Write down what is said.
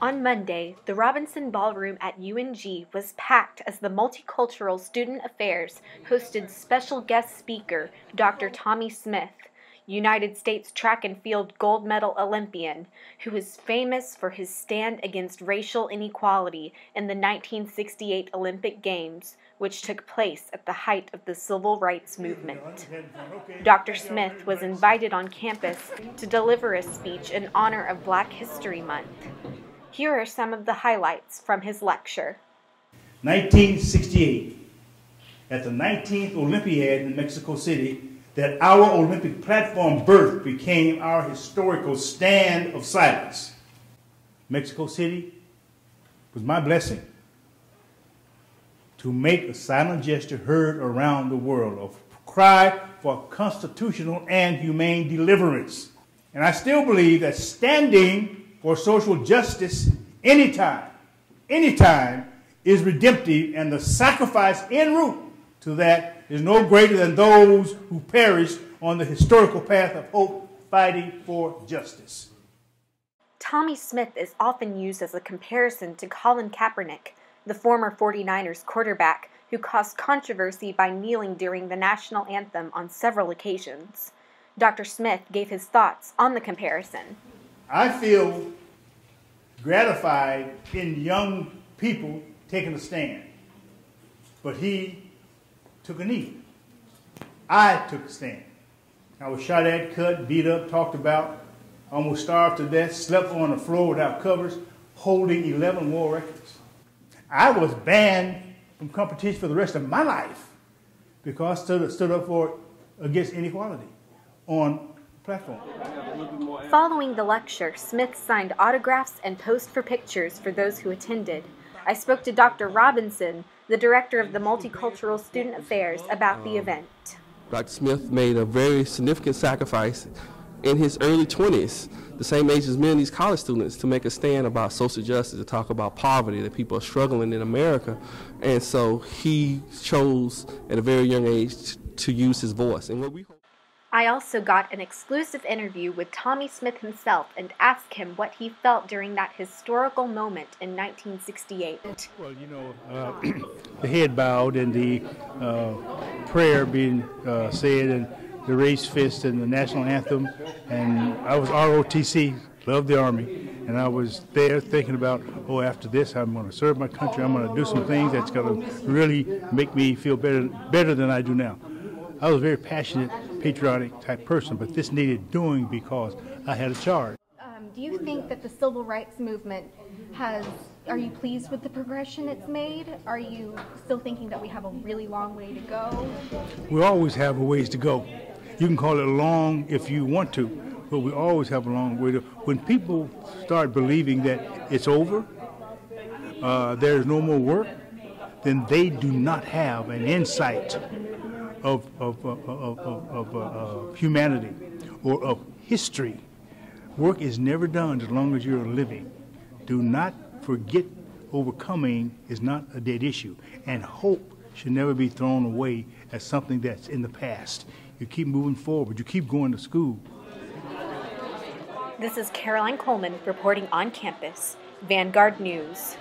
On Monday, the Robinson Ballroom at UNG was packed as the Multicultural Student Affairs hosted special guest speaker Dr. Tommie Smith, United States track and field gold medal Olympian, who is famous for his stand against racial inequality in the 1968 Olympic Games, which took place at the height of the civil rights movement. Dr. Smith was invited on campus to deliver a speech in honor of Black History Month. Here are some of the highlights from his lecture. 1968, at the 19th Olympiad in Mexico City, that our Olympic platform birth became our historical stand of silence. Mexico City was my blessing to make a silent gesture heard around the world, a cry for constitutional and humane deliverance. And I still believe that standing for social justice anytime, anytime is redemptive, and the sacrifice en route to that is no greater than those who perished on the historical path of hope fighting for justice. Tommie Smith is often used as a comparison to Colin Kaepernick, the former 49ers quarterback who caused controversy by kneeling during the national anthem on several occasions. Dr. Smith gave his thoughts on the comparison. I feel gratified in young people taking a stand. But he took a knee. I took a stand. I was shot at, cut, beat up, talked about, almost starved to death, slept on the floor without covers, holding 11 war records. I was banned from competition for the rest of my life because I stood, stood up for against inequality on platform. Following the lecture, Smith signed autographs and posed for pictures for those who attended. I spoke to Dr. Robinson, the director of the Multicultural Student Affairs, about the um, event. Dr. Smith made a very significant sacrifice in his early 20s, the same age as many of these college students, to make a stand about social justice, to talk about poverty, that people are struggling in America. And so he chose at a very young age to use his voice. And what we I also got an exclusive interview with Tommie Smith himself and asked him what he felt during that historical moment in 1968. Well, you know, uh, the head bowed and the uh, prayer being uh, said and the raised fist and the national anthem. And I was ROTC, loved the Army. And I was there thinking about, oh, after this, I'm going to serve my country. I'm going to do some things that's going to really make me feel better, better than I do now. I was very passionate, patriotic type person, but this needed doing because I had a charge. Um, do you think that the civil rights movement has, are you pleased with the progression it's made? Are you still thinking that we have a really long way to go? We always have a ways to go. You can call it long if you want to, but we always have a long way to When people start believing that it's over, uh, there's no more work, then they do not have an insight of, of, of, of uh, humanity or of history. Work is never done as long as you're living. Do not forget overcoming is not a dead issue. And hope should never be thrown away as something that's in the past. You keep moving forward, you keep going to school. This is Caroline Coleman reporting on campus, Vanguard News.